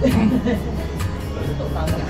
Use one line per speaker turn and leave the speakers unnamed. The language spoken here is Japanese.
ちょっ
と考え